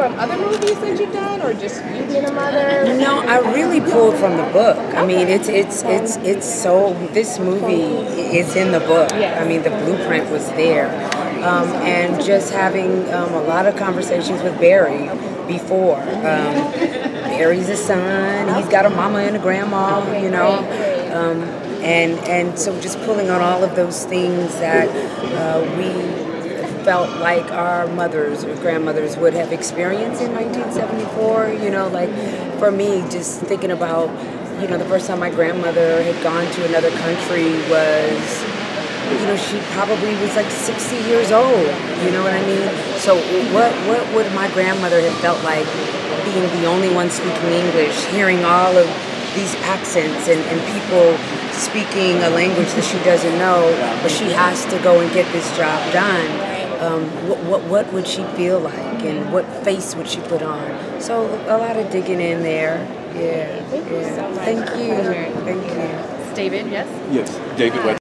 from other movies that you've done, or just you being a mother? No, I really pulled from the book. I mean, it's it's it's it's so. This movie is in the book. I mean, the blueprint was there, um, and just having um, a lot of conversations with Barry before. Um, Barry's a son. He's got a mama and a grandma. You know. Um, and and so just pulling on all of those things that uh, we felt like our mothers or grandmothers would have experienced in 1974. You know, like for me, just thinking about, you know, the first time my grandmother had gone to another country was, you know, she probably was like 60 years old. You know what I mean? So what what would my grandmother have felt like being the only one speaking English, hearing all of these accents and, and people speaking a language that she doesn't know, but she has to go and get this job done um, what, what, what would she feel like and what face would she put on? So a lot of digging in there. Yeah. Thank yeah. you so much. Thank you. Thank you. David, yes? Yes, David